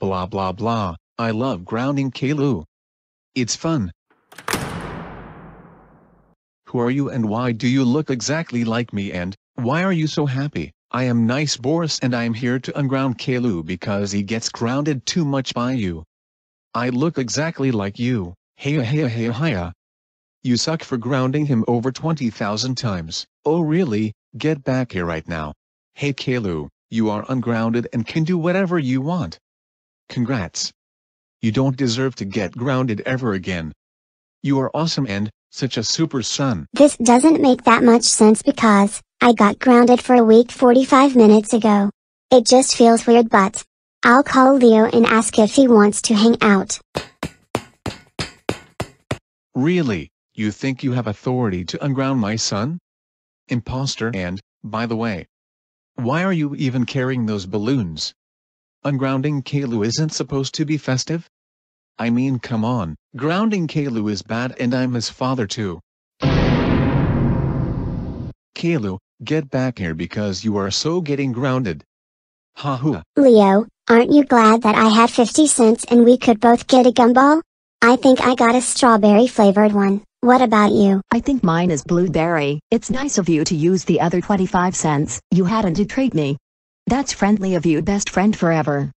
Blah blah blah, I love grounding Caillou. It's fun. Who are you and why do you look exactly like me and, why are you so happy? I am Nice Boris and I am here to unground Caillou because he gets grounded too much by you. I look exactly like you, heya heya heya heya. You suck for grounding him over 20,000 times. Oh really, get back here right now. Hey Caillou, you are ungrounded and can do whatever you want. Congrats. You don't deserve to get grounded ever again. You are awesome and, such a super son. This doesn't make that much sense because, I got grounded for a week 45 minutes ago. It just feels weird but. I'll call Leo and ask if he wants to hang out. Really, you think you have authority to unground my son? Imposter and, by the way. Why are you even carrying those balloons? Ungrounding Caillou isn't supposed to be festive? I mean come on, grounding Caillou is bad and I'm his father too. Caillou, get back here because you are so getting grounded. Ha hoo. Leo, aren't you glad that I had 50 cents and we could both get a gumball? I think I got a strawberry flavored one. What about you? I think mine is blueberry. It's nice of you to use the other 25 cents. You hadn't to treat me. That's friendly of you best friend forever.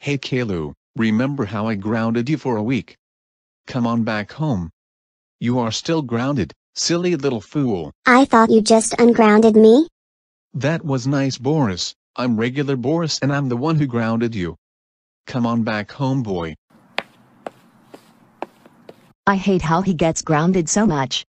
Hey Caillou, remember how I grounded you for a week? Come on back home. You are still grounded, silly little fool. I thought you just ungrounded me? That was nice Boris, I'm regular Boris and I'm the one who grounded you. Come on back home boy. I hate how he gets grounded so much.